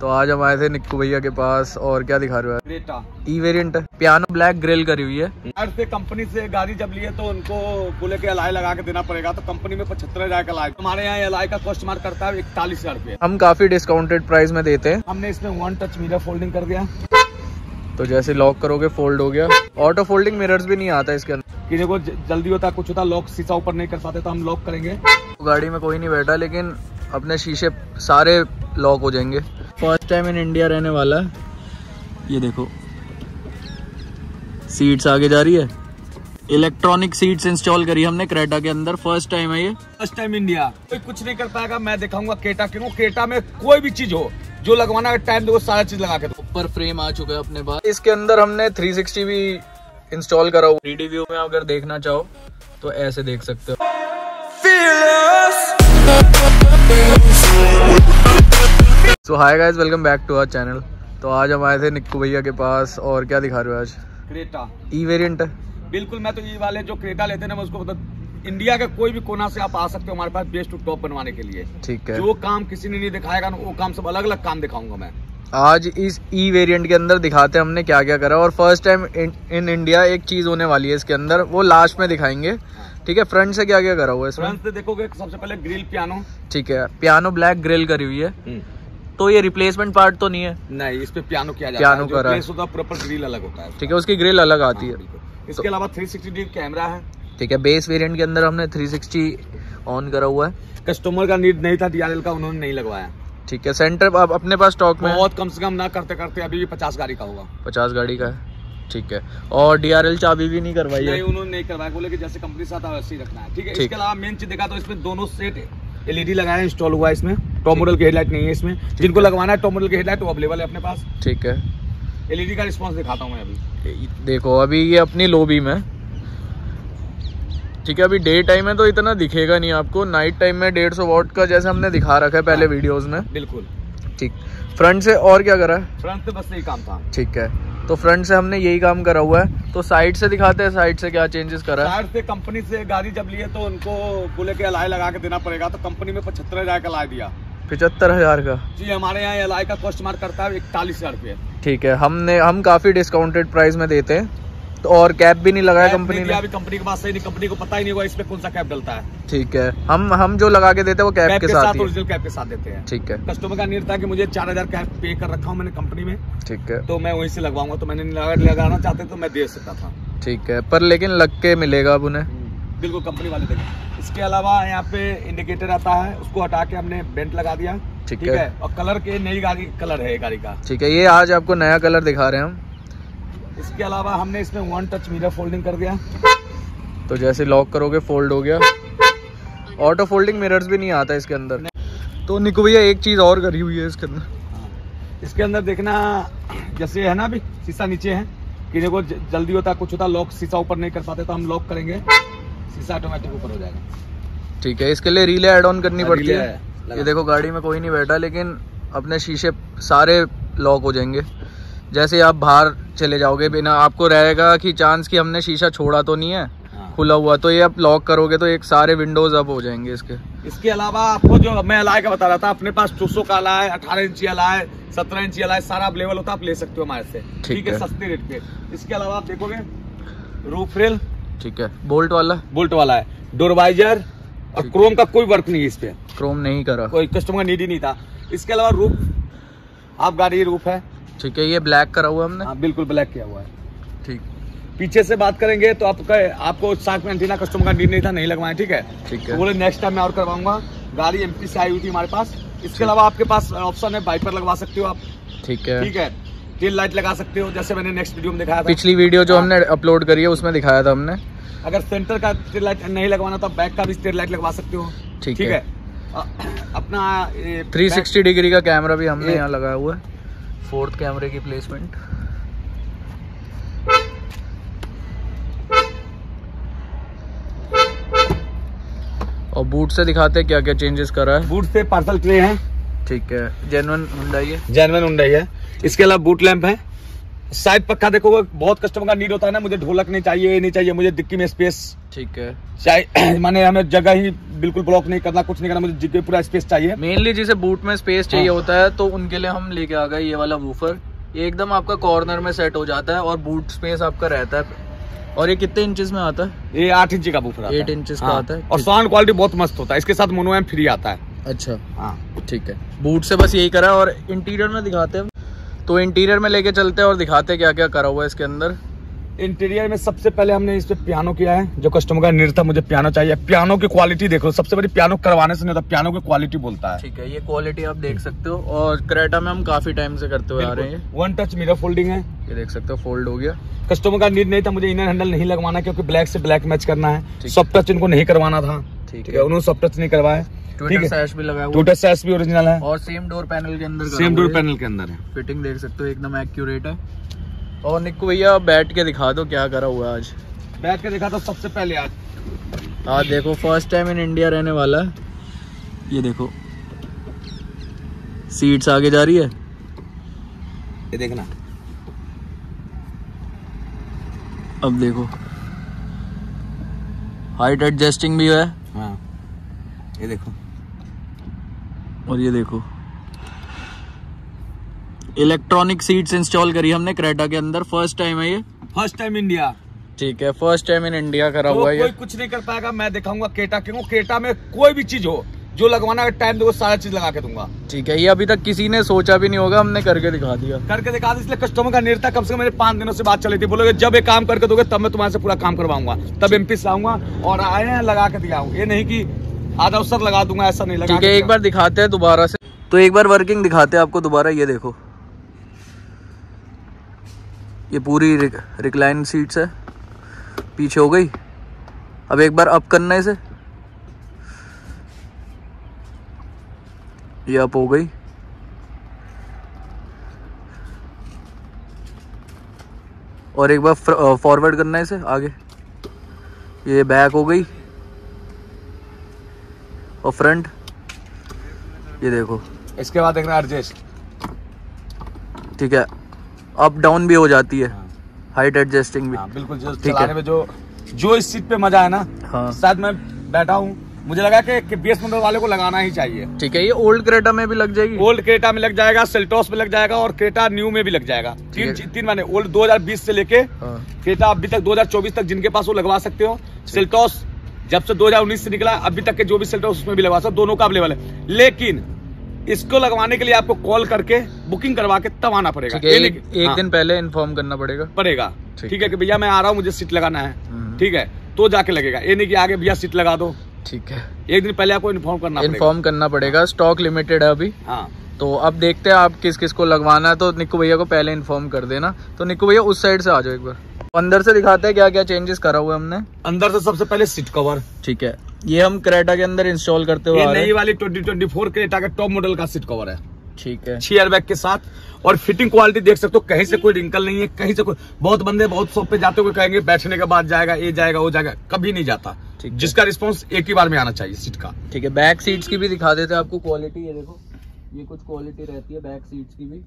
तो आज हम आए थे निक्कू भैया के पास और क्या दिखा रहे हो E variant piano black grille करी हुई है। से कंपनी से गाड़ी जब लिए तो उनको बोले के अलाई लगा के देना पड़ेगा तो कंपनी में पचहत्तर हज़ार का अलाई हमारे यहाँ अलाई का कॉस्ट मार्क करता है इकतालीस हज़ार रुपये। हम काफ़ी डिस्काउंटेड प्राइस में देते हैं। हमने इसमें वन टच मिरर फोल्डिंग कर दिया। तो जैसे लॉक करोगे फोल्ड हो गया। ऑटो फोल्डिंग मिरर्स भी नहीं आता इसके अंदर। कि देखो जल्दी होता कुछ होता लॉक शीशा ऊपर नहीं कर पाते तो हम लॉक करेंगे। गाड़ी में कोई नहीं बैठा लेकिन अपने शीशे सारे लॉक हो जाएँगे। फ़र्स्ट टाइम इन इंडिया रहने वाला है। ये देखो। सीट्स आगे जा रही है। इलेक्ट्रॉनिक सीट्स इंस्टॉल करी हमने क्रेटा के अंदर। फ़र्स्ट टाइम है ये। फ़र्स्ट टाइम इंडिया कोई कुछ नहीं कर पाएगा मैं दिखाऊँगा केटा क्यों केटा में कोई भी चीज़ हो जो लगवाना टाइम देखो सारा चीज़ लगा के दो। ऊपर फ्रेम आ चुका है अपने पास। इसके अंदर हमने 360 भी इंस्टॉल करा हुआ। थ्री व्यू में अगर देखना चाहो तो ऐसे देख सकते हो। So hi guys welcome back to our channel तो आज हम आए थे निक्कू भैया के पास और क्या दिखा रहे हो आज? क्रेटा। ई वेरिएंट है बिल्कुल मैं तो ये वाले जो क्रेटा लेते हैं ना मैं उसको मतलब इंडिया के कोई भी कोना से आप आ सकते हो हमारे पास बेस्ट टू टॉप बनवाने के लिए। ठीक है। जो काम किसी ने नहीं दिखाएगा ना वो काम सब अलग अलग काम दिखाऊँगा मैं। आज इस ई वेरिएंट के अंदर दिखाते हैं हमने क्या क्या करा और फ़र्स्ट टाइम इन इंडिया एक चीज़ होने वाली है इसके अंदर वो लास्ट में दिखाएँगे। ठीक है फ्रंट से क्या क्या करा हुआ है इसमें? फ्रंट से देखोगे सबसे पहले ग्रिल पियानो ठीक है पियानो ब्लैक ग्रिल करी हुई है। तो ये रिप्लेसमेंट पार्ट तो नहीं है। नहीं इस पे पियानो किया जाता पियानो है करा प्लेस होता है प्रॉपर ग्रिल अलग होता है ठीक है उसकी ग्रिल अलग आती है। इसके अलावा 360 डिग्री कैमरा है। ठीक है बेस वेरिएंट के अंदर हमने 360 ऑन करा हुआ है। कस्टमर का नीड नहीं था डीआरएल का उन्होंने नहीं लगवाया। ठीक है सेंटर अब अपने पास स्टॉक में बहुत कम से कम ना करते करते अभी भी पचास गाड़ी का होगा। पचास गाड़ी का है। ठीक है और डीआरएल चाबी भी नहीं करवाई नहीं है उन्होंने नहीं करवाया। बोले कि जैसे कंपनी से आता है वैसे ही रखना है। ठीक है इसके अलावा मेन चीज़ देखा तो इसमें दोनों सेट एलईडी लगाया इंस्टॉल हुआ है इसमें। टॉप मॉडल की हेडलाइट नहीं है इसमें। जिनको लगवाना है टॉप मॉडल की हेडलाइट वो अवेलेबल है अपने पास। ठीक है। एलईडी का रिस्पॉन्स दिखाता हूँ मैं अभी। देखो अभी ये अपनी लोबी में। ठीक है अभी डे टाइम है तो इतना दिखेगा नहीं आपको। नाइट टाइम में डेढ़ सौ वॉट का जैसे हमने दिखा रखा है पहले हाँ। वीडियोस में। बिल्कुल। ठीक। फ्रंट से और क्या करा है? फ्रंट से बस यही काम था। ठीक है। तो फ्रंट से हमने यही काम करा हुआ है। तो साइड से दिखाते हैं साइड से क्या चेंजेस करा है। शायद से कंपनी से गाड़ी जब लिए तो उनको बोले कि अलाई लगा के देना पड़ेगा। तो कंपनी में पचहत्तर हज़ार का अलाई दिया। पिछहत्तर हज़ार का। जी हमारे यहाँ अलाई का कॉस्ट मार्क करता है इकतालीस हज़ार रुपये। ठीक है हमने हम काफ़ी डिस्काउंटेड प्राइस में देते हैं। तो और कैप भी नहीं लगाया कंपनी ने। अभी कंपनी के पास सही नहीं कंपनी को पता ही नहीं होगा इसमें कौन सा कैप डलता है। ठीक है हम हम जो लगा के देते हैं वो कैप कैप के के साथ साथ ही। ओरिजिनल कैप के साथ देते हैं। ठीक है। कस्टमर का नीड था कि मुझे चार हज़ार कैप पे कर रखा हूँ मैंने कंपनी में। ठीक है। तो मैं वहीं से लगवाऊँगा तो मैंने लगाना चाहते तो मैं दे सकता था। ठीक है पर लेकिन लग के मिलेगा अब उन्हें। बिल्कुल कंपनी वाले देंगे इसके अलावा यहाँ पे इंडिकेटर आता है उसको हटा के हमने बेंट लगा दिया। ठीक है। और कलर के नई गाड़ी कलर है गाड़ी का। ठीक है ये आज आपको नया कलर दिखा रहे हैं हम। इसके अलावा हमने इसमें वन टच मिरर फोल्डिंग कर दिया। तो जैसे लॉक करोगे फोल्ड हो गया। ऑटो फोल्डिंग मिरर्स भी नहीं आता इसके अंदर। तो निको भैया एक चीज़ और करी हुई है इसके अंदर। इसके अंदर देखना जैसे है ना अभी शीशा नीचे है। कि देखो जल्दी होता कुछ होता लॉक शीशा ऊपर नहीं कर पाते तो हम लॉक करेंगे। शीशा ऑटोमेटिक ऊपर हो जाएगा। ठीक है इसके लिए रिले ऐड ऑन करनी हाँ, पड़ती है। है, ये देखो गाड़ी में कोई नहीं बैठा लेकिन अपने शीशे सारे लॉक हो जाएँगे। जैसे आप बाहर चले जाओगे बिना आपको रहेगा कि चांस कि हमने शीशा छोड़ा तो नहीं है हाँ। खुला हुआ तो ये आप लॉक करोगे तो एक सारे विंडोज़ अप हो जाएँगे इसके। इसके अलावा आपको जो मैं अलाय का बता रहा था अपने पास 200 का अलाय अठारह इंची अलाय सत्रह इंची अलाय सारा अवेलेबल होता है आप ले सकते हो हमारे से। ठीक है। सस्ते रेट पे। इसके अलावा आप देखोगे रूफ रेल ठीक है। बोल्ट वाला? बोल्ट वाला है। डोरवाइजर और क्रोम का कोई वर्क नहीं है इस पे। क्रोम नहीं करा। कोई कस्टमर का नीड ही नहीं था। इसके अलावा रूफ आप गाड़ी रूफ है। ठीक है ये ब्लैक करा हुआ हमने। हाँ बिल्कुल ब्लैक किया हुआ है। ठीक। पीछे से बात करेंगे तो आपका आपको साथ में एंटीना कस्टमर का नीड नहीं था नहीं लगवाए ठीक है? ठीक तो है बोले नेक्स्ट टाइम मैं और करवाऊँगा। गाड़ी एमपी से आई हुई थी हमारे पास। इसके अलावा आपके पास ऑप्शन है बाइपर लगवा सकते हो आप। ठीक है। ठीक है। टेल लाइट लगा सकते हो जैसे मैंने नेक्स्ट वीडियो में दिखाया था। पिछली वीडियो जो हाँ। हमने अपलोड करी है उसमें दिखाया था हमने। अगर सेंटर का टेल लाइट नहीं लगवाना तो बैक का भी टेल लाइट लगवा सकते हो। ठीक ठीक है। है। अपना ये 360 डिग्री का कैमरा भी हमने यहाँ लगाया हुआ है। फोर्थ कैमरे की प्लेसमेंट और बूट से दिखाते हैं क्या क्या चेंजेस करा है। बूट से पार्सल ट्रे है। ठीक है। जेनवन हुंडई है। जेनवन है। इसके अलावा बूट लैंप है। साइड पक्का देखोगे बहुत कस्टमर का नीड होता है ना। मुझे ढोलक नहीं चाहिए ये नहीं चाहिए मुझे डिक्की में स्पेस ठीक है। माने हमें जगह ही बिल्कुल ब्लॉक नहीं करना कुछ नहीं करना मुझे जगह पूरा स्पेस चाहिए। मेनली जिसे बूट में स्पेस चाहिए हाँ। होता है तो उनके लिए हम लेके आ गए ये वाला वूफर ये एकदम आपका कॉर्नर में सेट हो जाता है और बूट स्पेस आपका रहता है। और ये कितने इंचेस में आता है? ये आठ इंच का बूफर 8 इंचेस का हाँ, आता है। और साउंड क्वालिटी बहुत मस्त होता है। इसके साथ मोनो एम फ्री आता है। अच्छा। हाँ। ठीक है। बूट से बस यही करा और इंटीरियर में दिखाते हैं। तो इंटीरियर में लेके चलते हैं और दिखाते हैं क्या क्या करा हुआ है इसके अंदर। इंटीरियर में सबसे पहले हमने इस पे पियानो किया है जो कस्टमर का निर्णय था मुझे पियानो चाहिए। पियानो की क्वालिटी देखो सबसे बड़ी पियानो करवाने से नहीं होता पियानो की क्वालिटी बोलता है। ठीक है ये क्वालिटी आप देख सकते हो और क्रेटा में हम काफ़ी टाइम से करते हुए आ रहे हैं। वन टच मिरर फोल्डिंग है। ये देख सकते हो फोल्ड हो गया। कस्टमर का नीड नहीं था मुझे इनर हैंडल नहीं लगवाना क्योंकि ब्लैक से ब्लैक मैच करना है। सॉफ्ट टच इनको नहीं करवाना था। ठीक है। उन्होंने सॉफ्ट टच नहीं करवाया। ट्विटर सैश भी लगा हुआ टूटर सैस भी ओरिजिनल है। और सेम डोर पैनल के अंदर सेम डोर पैनल के अंदर है। फिटिंग देख सकते हो एकदम एक्यूरेट है। और निक्कू भैया बैठ के दिखा दो क्या करा हुआ है आज। बैठ के देखा तो सबसे पहले आज। आज देखो फ़र्स्ट टाइम इन इंडिया रहने वाला है। ये देखो। सीट्स आगे जा रही है। ये देखना। अब देखो। हाइट एडजस्टिंग भी है। हाँ। ये देखो। और ये देखो। इलेक्ट्रॉनिक सीट्स इंस्टॉल करी हमने क्रेटा के अंदर। फ़र्स्ट टाइम है ये। फ़र्स्ट टाइम इंडिया ठीक है फ़र्स्ट टाइम इन इंडिया करा तो हुआ है कोई कुछ नहीं कर पाएगा मैं दिखाऊँगा केटा क्यों केटा में कोई भी चीज़ हो जो लगवाना है टाइम देखो सारा चीज़ लगा के दूँगा। ठीक है ये अभी तक किसी ने सोचा भी नहीं होगा हमने करके दिखा दिया। करके दिखा दे इसलिए कस्टमर का निर्ता कम से कम मेरे पाँच दिनों से बात चली थी। बोलोगे जब ये काम करके दोगे तब मैं तुम्हारे से पूरा काम करवाऊँगा। तब एमपी से आऊँगा और आए हैं लगा के दिया ये नहीं कि आधा अवसर लगा दूँगा ऐसा नहीं लगा ठीक है एक बार दिखाते हैं दोबारा से। तो एक बार वर्किंग दिखाते हैं आपको दोबारा ये देखो। ये पूरी रिक, रिक्लाइन सीट्स है। पीछे हो गई। अब एक बार अप करना है इसे। ये अप हो गई। और एक बार फॉरवर्ड करना है इसे आगे। ये बैक हो गई। और फ्रंट ये देखो। इसके बाद देखना एडजस्ट ठीक है अप डाउन भी हो जाती है हाइट एडजस्टिंग भी। हाँ बिल्कुल जो। चलाने में जो जो इस सीट पे मज़ा है ना हाँ। शायद मैं बैठा हूँ मुझे लगा कि, कि बीएस मंडल वाले को लगाना ही चाहिए। ठीक है ये ओल्ड क्रेटा में भी लग जाएगी। ओल्ड क्रेटा में लग जाएगा सेल्टोस में लग जाएगा और क्रेटा न्यू में भी लग जाएगा। तीन तीन महीने ओल्ड 2020 से लेके हाँ। क्रेटा अभी तक 2024 तक जिनके पास वो लगवा सकते हो सेल्टोस जब से 2019 से निकला अभी तक के जो भी सेल्टोस उसमें भी लगवा सकते दोनों का अवेलेबल है। लेकिन इसको लगवाने के लिए आपको कॉल करके बुकिंग करवा के तब आना पड़ेगा। एक, एक हाँ, दिन पहले इन्फॉर्म करना पड़ेगा। पड़ेगा। ठीक ठीक है। कि भैया मैं आ रहा हूँ मुझे सीट लगाना है। हम्म। ठीक है? तो जाके लगेगा। ये नहीं कि आगे भैया सीट लगा दो। ठीक है। एक दिन पहले आपको इन्फॉर्म करना इन्फॉर्म करना पड़ेगा। स्टॉक लिमिटेड है अभी। हाँ। तो अब देखते हैं आप किस किस को लगवाना है। तो निक्कू भैया को पहले इन्फॉर्म कर देना। तो निक्कू भैया उस साइड से आ जाओ एक बार। अंदर से दिखाते हैं क्या क्या चेंजेस करा हुआ है हमने। अंदर से सबसे पहले सीट कवर ठीक है। ये हम क्रेटा के अंदर इंस्टॉल करते हुए ये आ रहे नई वाली 2024 क्रेटा का टॉप मॉडल का सीट कवर है। ठीक है। छह एयरबैग के साथ। और फिटिंग क्वालिटी देख सकते हो कहीं से कोई रिंकल नहीं है कहीं से कोई बहुत बंदे बहुत शॉप पे जाते हुए कहेंगे बैठने के बाद जाएगा ये जाएगा वो जाएगा। कभी नहीं जाता। ठीक जिसका रिस्पॉन्स एक ही बार में आना चाहिए सीट का। ठीक है। बैक सीट्स की भी दिखा देते हैं आपको क्वालिटी ये देखो। ये कुछ क्वालिटी रहती है बैक सीट्स की भी।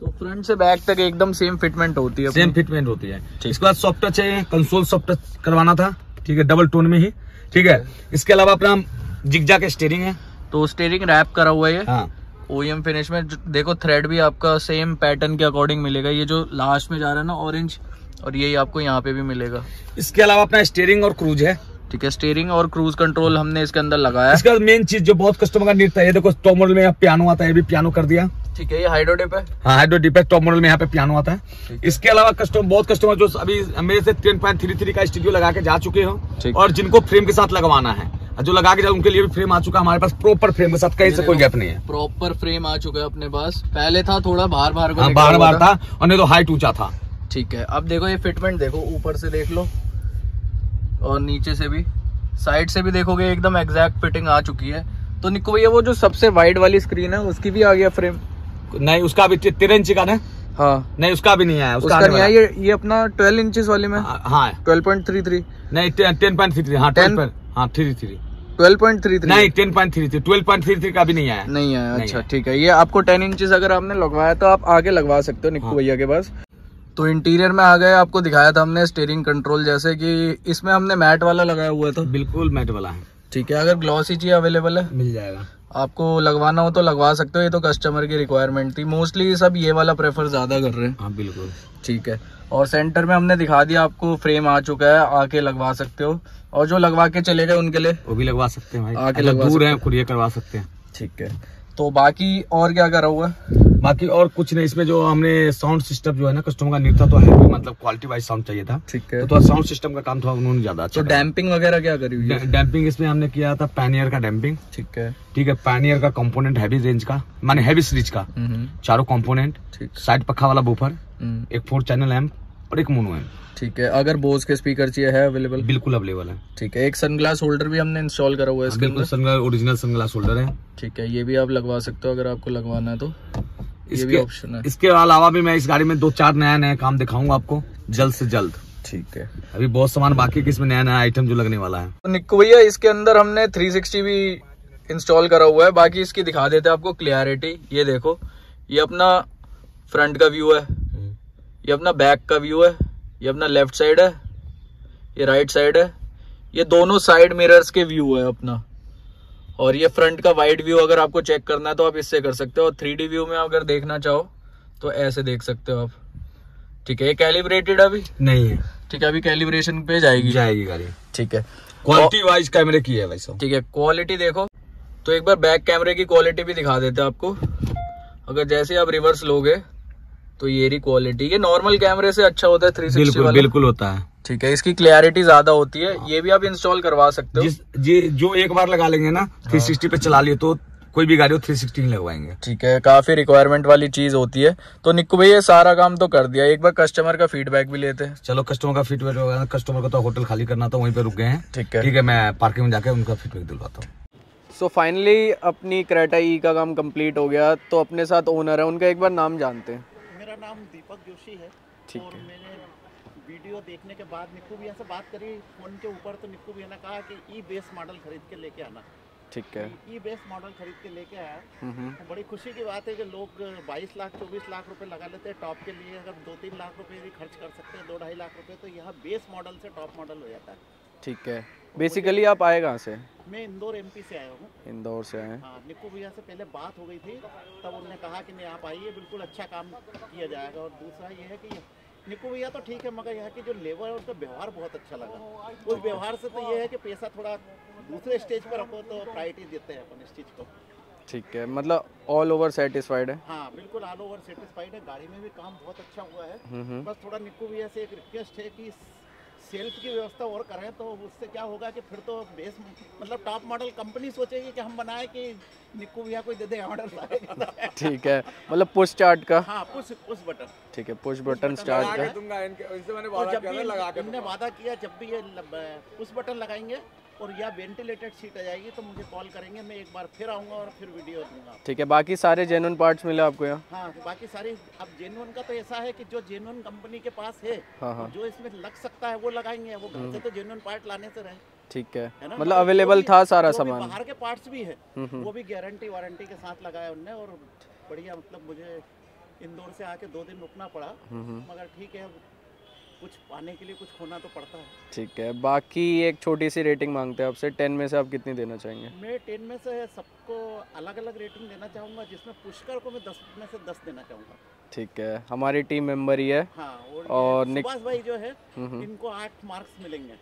तो फ्रंट से बैक तक एकदम सेम फिटमेंट होती है सेम फिटमेंट होती है। इसके बाद सॉफ्ट टच है कंसोल सॉफ्ट टच करवाना था ठीक है डबल टोन में ही ठीक है। इसके अलावा अपना जिगजा के स्टेयरिंग है। तो स्टेयरिंग रैप करा हुआ है हाँ। ओएम फिनिश में देखो थ्रेड भी आपका सेम पैटर्न के अकॉर्डिंग मिलेगा। ये जो लास्ट में जा रहा है ना ऑरेंज और यही आपको यहाँ पे भी मिलेगा। इसके अलावा अपना स्टेयरिंग और क्रूज है। ठीक है स्टेयरिंग और क्रूज कंट्रोल हमने इसके अंदर लगाया। है इसका मेन चीज़ जो बहुत कस्टमर का नीड था ये देखो मॉडल में पियानो आता है ये भी पियानो कर दिया। ठीक है ये हाइड्रो डिप है। हाँ हाइड्रो डिपेक्ट टॉप मॉडल में यहाँ पे पियानो आता है। इसके अलावा कस्टमर बहुत कस्टमर जो अभी मेरे से टेन पॉइंट थ्री थ्री का स्टूडियो लगा के जा चुके हो और जिनको फ्रेम के साथ लगवाना है। जो लगा के जाए उनके लिए भी फ्रेम आ चुका है हमारे पास प्रॉपर फ्रेम के साथ कहीं से कोई गैप नहीं है। प्रॉपर फ्रेम आ चुका है अपने पास। पहले था थोड़ा बाहर बाहर को हाँ बार बार था। और नहीं तो हाइट ऊँचा था। ठीक है अब देखो ये फिटमेंट देखो ऊपर से देख लो। और नीचे से भी। साइड से भी देखोगे एकदम एग्जैक्ट फिटिंग आ चुकी है। तो निको भैया वो जो सबसे वाइड वाली स्क्रीन है उसकी भी आ गया फ्रेम नहीं उसका भी तेरह इंच का ना? हाँ। नहीं उसका भी नहीं आया उसका उसका नहीं। है ये ये अपना 12 इंचेस वाले में? हाँ, हाँ। 12.33 नहीं टेन पॉइंट थ्री थ्री हाँ 10 टेन हाँ थ्री थ्री 12.33 नहीं ten point three three twelve point three three का भी नहीं आया। नहीं आया अच्छा ठीक है ये आपको टेन इंचेस अगर आपने लगवाया तो आप आगे लगवा सकते हो निक्कू हाँ। भैया के पास। तो इंटीरियर में आ गए आपको दिखाया था हमने स्टेयरिंग कंट्रोल जैसे कि इसमें हमने मैट वाला लगाया हुआ था। बिल्कुल मैट वाला है। ठीक है अगर ग्लॉसी चाहिए अवेलेबल है। मिल जाएगा। आपको लगवाना हो तो लगवा सकते हो ये तो कस्टमर की रिक्वायरमेंट थी। मोस्टली सब ये वाला प्रेफर ज़्यादा कर रहे हैं। हाँ बिल्कुल। ठीक है। और सेंटर में हमने दिखा दिया आपको फ्रेम आ चुका है आके लगवा सकते हो। और जो लगवा के चले गए उनके लिए? वो भी लगवा सकते हैं भाई। आके लगवा दूर सकते है करवा सकते हैं। ठीक है। तो बाकी और क्या करा हुआ बाकी और कुछ नहीं इसमें जो हमने साउंड सिस्टम जो है ना कस्टमर का नहीं था तो है मतलब क्वालिटी वाइज साउंड चाहिए था। ठीक है। तो थोड़ा साउंड सिस्टम का काम थोड़ा उन्होंने ज़्यादा तो अच्छा डैम्पिंग वगैरह क्या करी हुई है? डैम्पिंग इसमें हमने किया था पैनियर का डैम्पिंग ठीक है। ठीक है पैनियर का कंपोनेंट हैवी रेंज का माने हैवी सीरीज़ का। हम्म, चारों कंपोनेंट ठीक। साइड पखा वाला बूफर हम्म, एक फोर चैनल एम्प और एक मोनो एम्प ठीक है अगर बोस के स्पीकर चाहिए है अवेलेबल बिल्कुल अवेलेबल है। ठीक है एक सनग्लास होल्डर भी हमने इंस्टॉल करा हुआ है इसके बिल्कुल सनग्लास ओरिजिनल सनग्लास होल्डर है। ठीक है ये भी आप लगवा सकते हो अगर आपको लगवाना है तो। इसके ऑप्शन है। इसके अलावा भी मैं इस गाड़ी में दो चार नया नया काम दिखाऊँगा आपको जल्द से जल्द। ठीक है। अभी बहुत सामान बाकी है इसमें नया नया आइटम जो लगने वाला है। तो निक्कू भैया इसके अंदर हमने 360 भी इंस्टॉल करा हुआ है। बाकी इसकी दिखा देते हैं आपको क्लियरिटी ये देखो ये अपना फ्रंट का व्यू है। ये अपना बैक का व्यू है। ये अपना लेफ़्ट साइड है। ये राइट साइड है। ये दोनों साइड मिरर्स के व्यू है अपना। और ये फ्रंट का वाइड व्यू अगर आपको चेक करना है तो आप इससे कर सकते हो। और थ्री व्यू में अगर देखना चाहो तो ऐसे देख सकते हो आप। ठीक है ये कैलिब्रेटेड अभी? नहीं है। ठीक है अभी कैलिब्रेशन पे जाएगी। जाएगी गाड़ी। ठीक है। क्वालिटी वाइज कैमरे की है भाई साहब। ठीक है क्वालिटी देखो। तो एक बार बैक कैमरे की क्वालिटी भी दिखा देते हैं आपको। अगर जैसे आप रिवर्स लोगे तो ये रही क्वालिटी ये नॉर्मल कैमरे से अच्छा होता है 360 बिल्कुल बिल्कुल होता है। ठीक है इसकी क्लियरिटी ज़्यादा होती है ये भी आप इंस्टॉल करवा सकते हो। जिस जी जो एक बार लगा लेंगे ना 360 पे चला लिए तो कोई भी गाड़ी हो 360 नहीं लगवाएँगे। ठीक है काफ़ी रिक्वायरमेंट वाली चीज़ होती है। तो निक्कू भैया ये सारा काम तो कर दिया। एक बार कस्टमर का फीडबैक भी लेते हैं। चलो कस्टमर का फीडबैक होगा कस्टमर को तो होटल खाली करना था वहीं पे रुक गए हैं। ठीक है। ठीक है मैं पार्किंग में जाके उनका फीडबैक दिलवाता हूँ। सो so फाइनली अपनी क्रेटा ई का काम कंप्लीट हो गया। तो अपने साथ ओनर है उनका एक बार नाम जानते हैं। मेरा नाम दीपक जोशी है। ठीक और है। वीडियो देखने के बाद निक्कू भैया से बात करी फ़ोन के ऊपर तो निक्कू भैया ने कहा कि ई बेस मॉडल खरीद के लेके आना। ठीक है। ई बेस मॉडल खरीद के लेके आया। तो बड़ी खुशी की बात है कि लोग 22 लाख 24 लाख रुपए लगा लेते हैं टॉप के लिए। अगर दो तीन लाख रुपए भी खर्च कर सकते हैं दो ढाई लाख रुपए तो यह बेस मॉडल से टॉप मॉडल हो जाता है। ठीक है। बेसिकली आप आए कहाँ से? मैं इंदौर एमपी से आया हूँ। इंदौर से आए हैं। हाँ निक्कू भैया से पहले बात हो गई थी तब उन्होंने कहा कि नहीं आप आइए बिल्कुल अच्छा काम किया जाएगा। और दूसरा ये है कि निक्कू भैया तो ठीक है मगर यहाँ की जो लेबर है उसका व्यवहार बहुत अच्छा लगा। उस व्यवहार से तो ये है कि पैसा थोड़ा दूसरे स्टेज पर रखो तो प्रायोरिटी देते हैं अपन इस चीज़ को। ठीक है मतलब ऑल ओवर सेटिस्फाइड है? हाँ बिल्कुल ऑल ओवर सेटिस्फाइड है। गाड़ी में भी काम बहुत अच्छा हुआ है। हम्म, हम्म, बस थोड़ा निको भैया से एक रिक्वेस्ट है कि सेल्फ की व्यवस्था और करें तो उससे क्या होगा कि फिर तो बेस मतलब टॉप मॉडल कंपनी सोचेगी कि हम बनाए कि निक्कू भैया कोई दे दे ऑर्डर ठीक है मतलब पुश स्टार्ट का। हाँ पुश पुश बटन ठीक है पुश बटन स्टार्ट का। दूँगा इनसे मैंने वादा किया लगा के हमने वादा किया जब भी ये पुश बटन लगाएँगे और या वेंटिलेटेड सीट आ जाएगी तो मुझे कॉल करेंगे मैं एक बार फिर आऊँगा और फिर वीडियो दूँगा ठीक है बाकी सारे जेन्युइन पार्ट्स मिले आपको यहाँ? हाँ तो बाकी सारी अब जेनुअन का तो ऐसा है कि जो जेनुअन कंपनी के पास है हाँ हाँ। जो इसमें लग सकता है वो लगाएँगे वो घर से तो जेनुअन पार्ट लाने से रहे। ठीक है। है मतलब अवेलेबल था सारा सामान। बाहर के पार्ट्स भी है हम्म, हम्म। वो भी गारंटी वारंटी के साथ लगाया उनने और बढ़िया मतलब मुझे इंदौर से आके दो दिन रुकना पड़ा। हम्म, हम्म, मगर ठीक है कुछ पाने के लिए कुछ खोना तो पड़ता है। ठीक है बाकी एक छोटी सी रेटिंग मांगते हैं आपसे। टेन में से आप कितनी देना चाहेंगे? मैं टेन में से सबको अलग अलग रेटिंग देना चाहूँगा जिसमें पुष्कर को मैं दस में से दस देना चाहूँगा। ठीक है हमारी टीम मेंबर ही है। हाँ और, और निक- सुभाष भाई जो है हम्म, हम्म, इनको आठ मार्क्स मिलेंगे।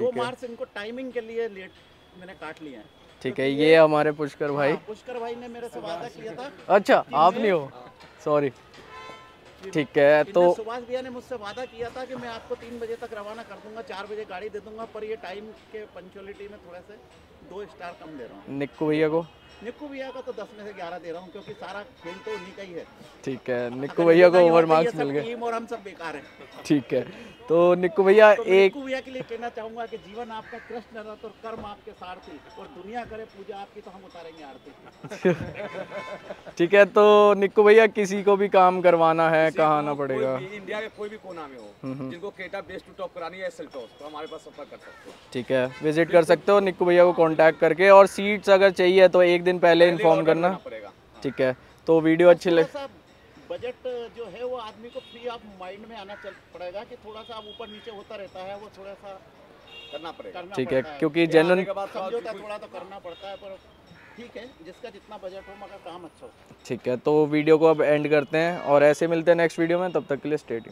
दो मार्क्स इनको टाइमिंग के लिए लेट मैंने काट लिए हैं। ठीक है ये हमारे पुष्कर भाई। हाँ, पुष्कर भाई ने मेरे से वादा किया था अच्छा आप नहीं हो। सॉरी ठीक है तो सुभाष भैया ने मुझसे वादा किया था कि मैं आपको तीन बजे तक रवाना कर दूँगा चार बजे गाड़ी दे दूँगा पर ये टाइम के पंचुअलिटी में थोड़ा से दो स्टार कम दे रहा हूँ। निक्कू भैया को? निक्कू भैया का तो दस में से ग्यारह दे रहा हूँ क्योंकि सारा खेल तो उन्हीं का ही है। ठीक है निक्कू भैया को ओवर मार्क्स मिल गए। टीम और हम सब बेकार हैं। ठीक है तो निक्कू भैया तो एक निक्कू भैया के लिए कहना चाहूँगा कि जीवन आपका कृष्ण रथ और कर्म आपके सारथी और दुनिया करे पूजा आपकी तो हम उतारेंगे आरती। ठीक है तो निक्कू भैया किसी को भी काम करवाना है कहाँ आना पड़ेगा। इंडिया के कोई भी कोना में हो जिनको केटा बेस्ट टू टॉप करानी है तो हमारे पास संपर्क कर सकते हो। ठीक है विज़िट कर सकते हो निक्कू भैया को कांटेक्ट करके और सीट्स अगर चाहिए तो एक दिन पहले इन्फॉर्म करना। पड़ेगा। ठीक है तो वीडियो अच्छी लगे बजट जो है वो आदमी को फ्री ऑफ़ माइंड में आना चल पड़ेगा कि थोड़ा सा ऊपर नीचे होता रहता है वो थोड़ा सा करना पड़ेगा। ठीक है क्योंकि के बाद समझौता थोड़ा तो करना पड़ता है पर ठीक है, जिसका जितना बजट हो, मगर काम अच्छा हो। ठीक है तो वीडियो को अब एंड करते हैं और ऐसे मिलते हैं नेक्स्ट वीडियो में, तब तक के लिए स्टेट